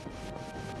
ああ。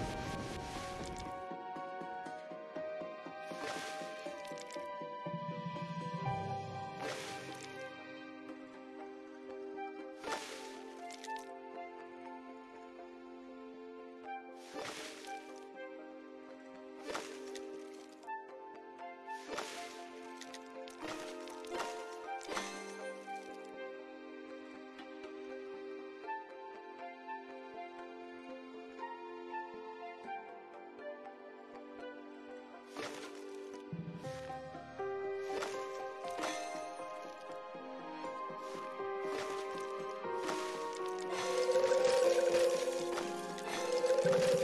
you